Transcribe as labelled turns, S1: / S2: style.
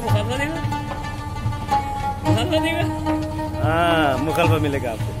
S1: मुखलफा हाँ मिलेगा आपको।